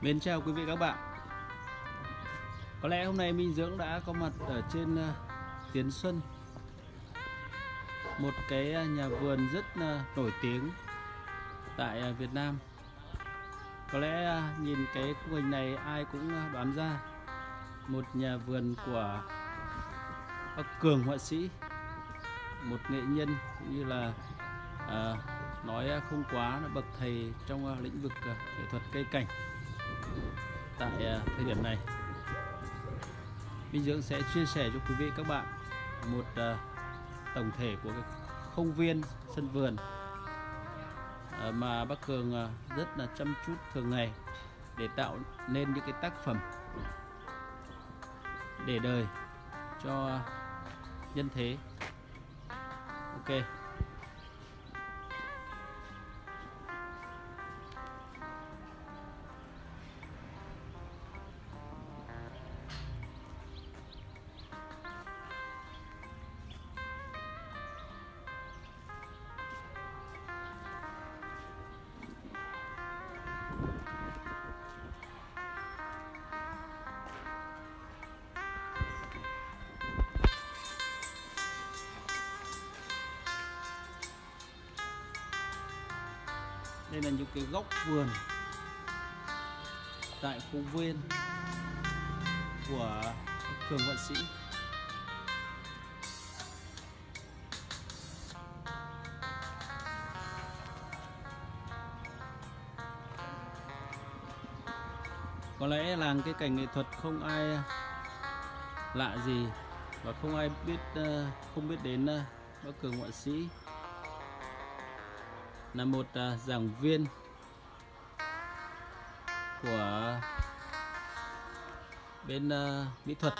Mến chào quý vị các bạn. Có lẽ hôm nay Minh Dưỡng đã có mặt ở trên uh, Tiến Xuân. Một cái uh, nhà vườn rất uh, nổi tiếng tại uh, Việt Nam. Có lẽ uh, nhìn cái khung hình này ai cũng uh, đoán ra. Một nhà vườn của bác Cường họa sĩ. Một nghệ nhân cũng như là uh, nói không quá là bậc thầy trong uh, lĩnh vực uh, nghệ thuật cây cảnh tại à, thời điểm này. Minh Dưỡng sẽ chia sẻ cho quý vị các bạn một uh, tổng thể của cái không viên sân vườn uh, mà bác Cường uh, rất là chăm chút thường ngày để tạo nên những cái tác phẩm để đời cho nhân thế. Ok. Đây là những cái góc vườn tại khu viên của cường vận sĩ. Có lẽ làng cái cảnh nghệ thuật không ai lạ gì và không ai biết ờ, không biết đến ờ, bác cường họa sĩ là một uh, giảng viên của bên uh, mỹ thuật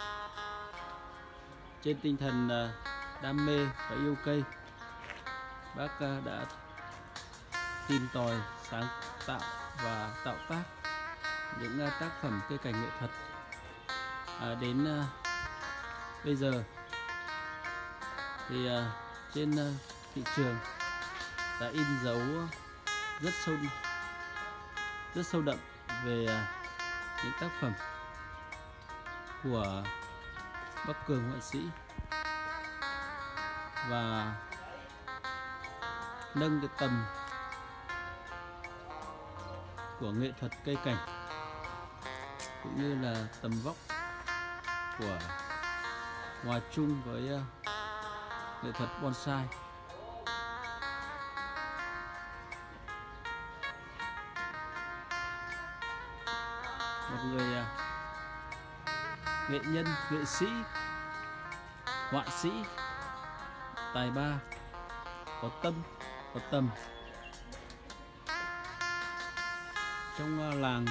trên tinh thần uh, đam mê và yêu cây. Bác uh, đã tìm tòi sáng tạo và tạo tác những uh, tác phẩm cây cảnh nghệ thuật. À, đến uh, bây giờ thì uh, trên uh, thị trường đã in dấu ờ, rất sâu rất sâu đậm về ờ, những tác phẩm của Bắc Cường họa sĩ. Và nâng cái tầm của nghệ thuật cây cảnh cũng như là tầm vóc của hòa chung với ờ, nghệ thuật bonsai. Nghệ nhân nghệ sĩ họa sĩ tài ba có tâm có tầm. Trong à, làng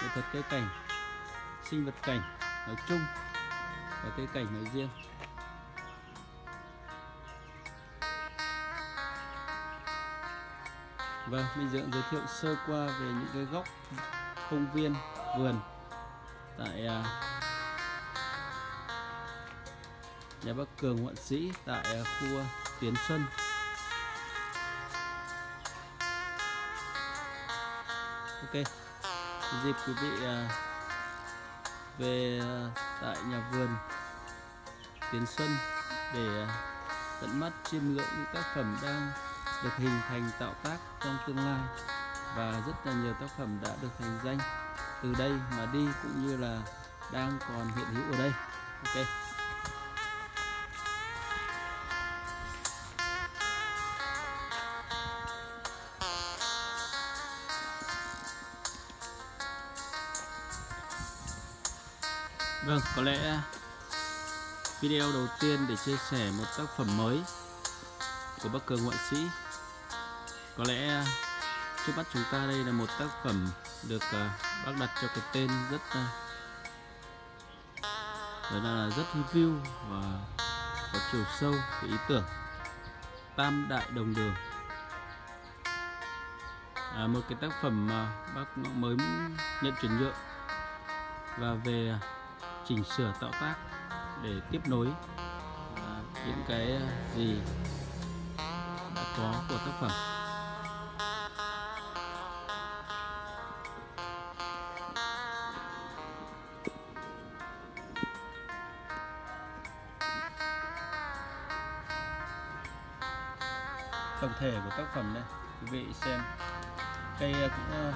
nghệ thuật cây cảnh sinh vật cảnh nói chung và cây cảnh nói riêng. Vâng, mình dựng giới thiệu sơ qua về những cái góc công viên vườn tại à, nhà bác Cường Hoạn Sĩ tại à, khu à, Tiến Xuân. Ok, dịp quý vị à, về tại nhà vườn Tiến Xuân để tận mắt chiêm ngưỡng những tác phẩm đang được hình thành tạo tác trong tương lai và rất là nhiều tác phẩm đã được thành danh từ đây mà đi cũng như là đang còn hiện hữu ở đây ok có lẽ video đầu tiên để chia sẻ một tác phẩm mới của Bắc Cường họa sĩ. Có lẽ trước mắt chúng ta đây là một tác phẩm được uh, bác đặt cho cái tên rất uh, đó là rất view và có chiều sâu về ý tưởng. Tam đại đồng đường. À, một cái tác phẩm mà bác mới nhận chuyển nhượng. Và về chỉnh sửa tạo tác để tiếp nối. Những cái à, gì đã có của tác phẩm. Tổng thể của tác phẩm đây, quý vị xem. Cây à, cũng à,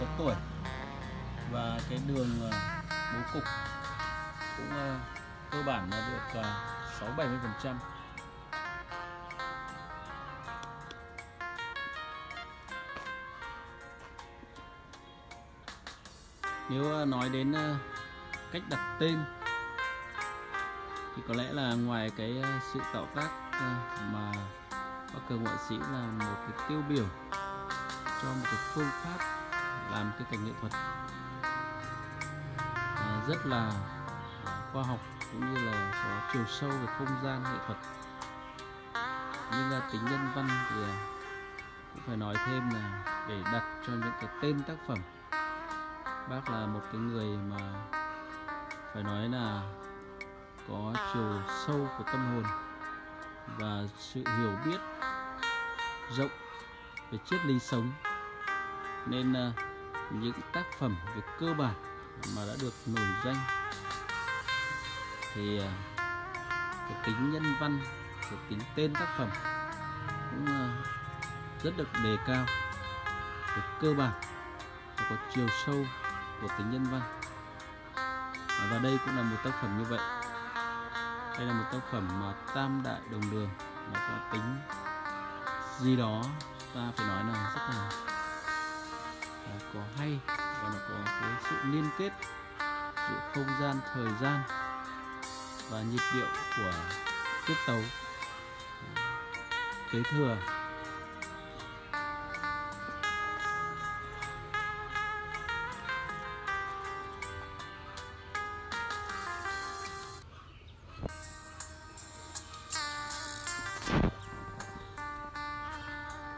có tuổi và cái đường bố cục cũng ờ, cơ bản là được ờ, 6 70 phần trăm. Nếu ờ, nói đến cách đặt tên thì có lẽ là ngoài cái sự tạo tác mà Bắc cờ họa sĩ là một cái tiêu biểu cho một cái phương pháp làm cái cảnh nghệ thuật rất là khoa học cũng như là có chiều sâu về không gian nghệ thuật. Nhưng là tính nhân văn thì à, cũng phải nói thêm là để đặt cho những cái tên tác phẩm. Bác là một cái người mà phải nói là có chiều sâu của tâm hồn và sự hiểu biết rộng về triết lý sống. Nên à, những tác phẩm về cơ bản mà đã được nổi danh. Thì à, cái tính nhân văn, cái tính tên tác phẩm cũng à, rất được đề cao, được cơ bản, và có chiều sâu của tính nhân văn. À, và đây cũng là một tác phẩm như vậy. Đây là một tác phẩm mà tam đại đồng đường nó có tính gì đó ta phải nói là rất là có hay và nó có cái sự liên kết giữa không gian, thời gian và nhịp điệu của tiết tấu kế thừa.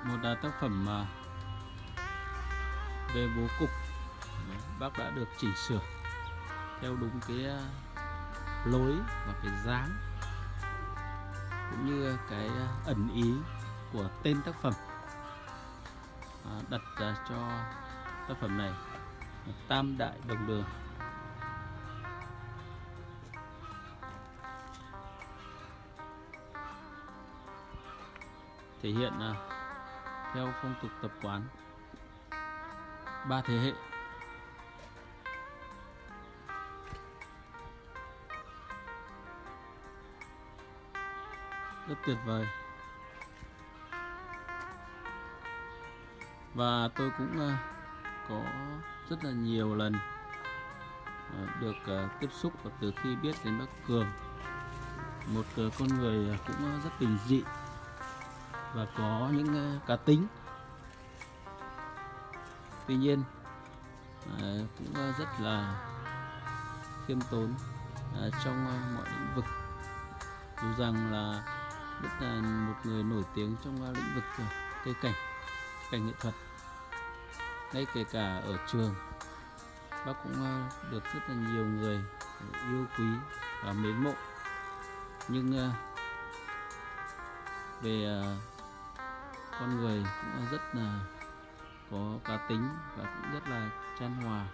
Một tác phẩm à, về bố cục bác đã được chỉnh sửa theo đúng cái à, lối và cái dáng cũng như cái à, ẩn ý của tên tác phẩm. À, đặt cho tác phẩm này tam đại đồng đường. Thể hiện theo phong tục tập quán ba thế hệ. Rất tuyệt vời. Và tôi cũng ờ, có rất là nhiều lần ờ, được ờ, tiếp xúc và từ khi biết đến bác cường. Một con người cũng rất bình dị và có những cá tính. Tuy nhiên cũng rất là khiêm tốn trong mọi lĩnh vực. Dù rằng là rất là một người nổi tiếng trong à, lĩnh vực à, cây cảnh cảnh nghệ thuật. Ngay kể cả ở trường, bác cũng à, được rất là nhiều người yêu quý và mến mộ. Nhưng về con người cũng rất là có cá tính và cũng rất là chan hòa.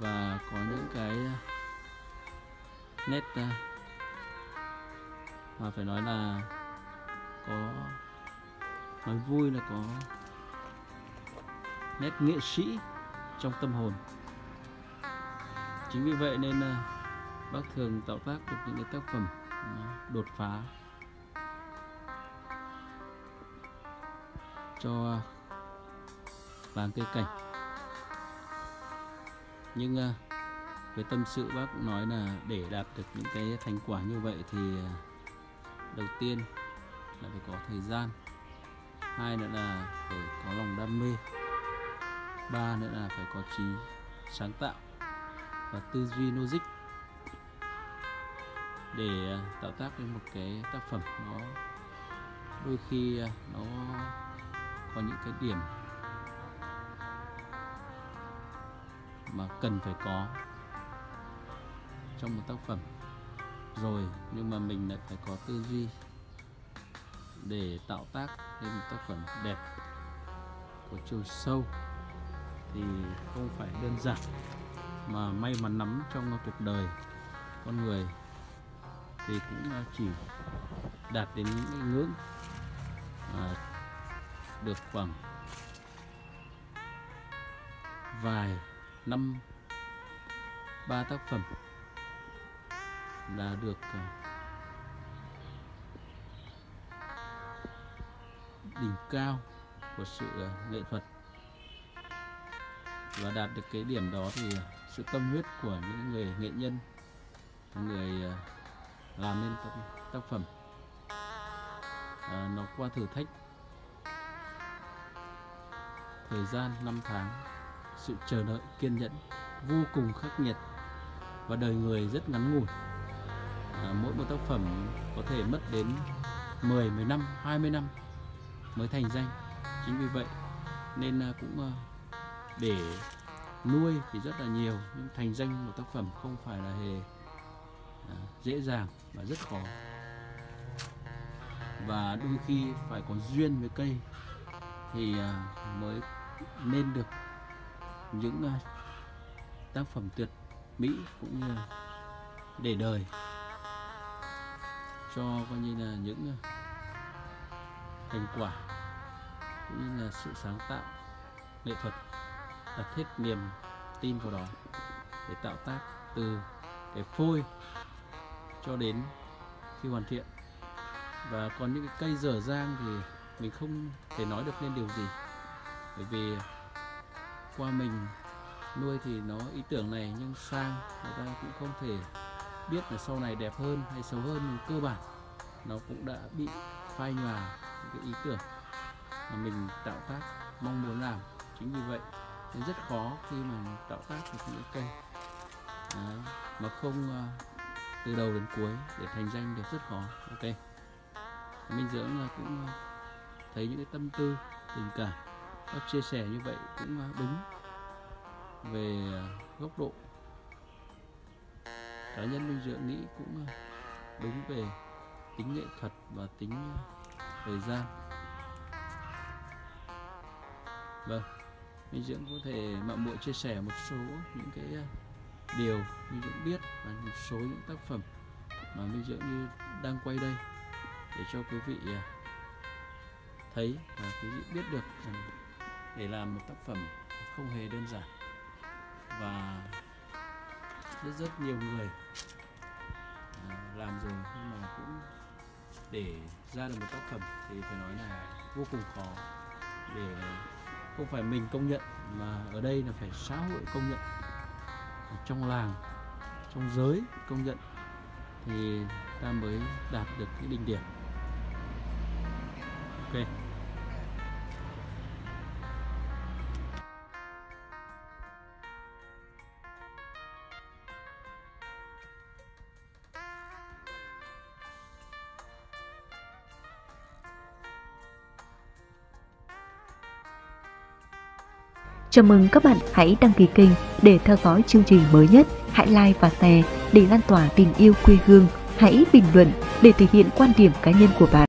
Và có những cái nét và mà phải nói là có nói vui là có nét nghệ sĩ trong tâm hồn. Chính vì vậy nên à, bác thường tạo tác được những cái tác phẩm à, đột phá. Cho làng cây cảnh. Nhưng à, với tâm sự bác cũng nói là để đạt được những cái thành quả như vậy thì uh, đầu tiên là phải có thời gian, hai nữa là phải có lòng đam mê, ba nữa là phải có trí sáng tạo và tư duy logic để à, tạo tác lên một cái tác phẩm. Nó đôi khi à, nó có những cái điểm mà cần phải có trong một tác phẩm rồi nhưng mà mình lại phải có tư duy để tạo tác lên một tác phẩm đẹp có chiều sâu. Thì không phải đơn giản mà may mắn nắm trong cuộc đời con người thì cũng chỉ đạt đến những ngưỡng à, được khoảng vài năm ba tác phẩm là được ờ, đỉnh cao của sự ờ, nghệ thuật. Và đạt được cái điểm đó thì sự tâm huyết của những người nghệ nhân người ờ, làm nên tác, tác phẩm à, nó qua thử thách. Thời gian năm tháng sự chờ đợi kiên nhẫn vô cùng khắc nghiệt và đời người rất ngắn ngủi à, mỗi một tác phẩm có thể mất đến 10, 10 năm, 20 năm mới thành danh. Chính vì vậy nên à, cũng à, để nuôi thì rất là nhiều nhưng thành danh một tác phẩm không phải là hề à, dễ dàng và rất khó. Và đôi khi phải có duyên với cây thì à, mới nên được những à, tác phẩm tuyệt mỹ cũng như để đời cho coi như là những ờ, thành quả cũng như là sự sáng tạo nghệ thuật đặt hết niềm tin vào đó để tạo tác từ cái phôi cho đến khi hoàn thiện. Và còn những cái cây dở dang thì mình không thể nói được nên điều gì, bởi vì qua mình nuôi thì nó ý tưởng này nhưng sang người ta cũng không thể biết là sau này đẹp hơn hay xấu hơn, nhưng cơ bản nó cũng đã bị phai nhòa những cái ý tưởng mà mình tạo tác mong muốn làm. Chính vì vậy nên rất khó khi mà tạo tác được những cây. Đó. mà không ờ, từ đầu đến cuối để thành danh được rất khó. Ok. Minh dưỡng cũng ờ, thấy những cái tâm tư, tình cảm, các chia sẻ như vậy cũng ờ, đúng về góc độ cá nhân minh dưỡng nghĩ cũng ờ, đúng về tính nghệ thuật và tính ờ, thời gian. Vâng Minh Dưỡng có thể mạo muội chia sẻ một số những cái ờ, điều Minh Dưỡng biết và một số những tác phẩm mà Minh Dưỡng như đang quay đây để cho quý vị thấy và quý vị biết được rằng để làm một tác phẩm không hề đơn giản rất rất nhiều người à, làm rồi nhưng mà cũng để ra được một tác phẩm thì phải nói là vô cùng khó để không phải mình công nhận mà ở đây là phải xã hội công nhận. Trong làng, trong giới công nhận thì ta mới đạt được cái đỉnh điểm. Ok. Chào mừng các bạn hãy đăng ký kênh để theo dõi chương trình mới nhất. Hãy like và share để lan tỏa tình yêu quê hương. Hãy bình luận để thể hiện quan điểm cá nhân của bạn.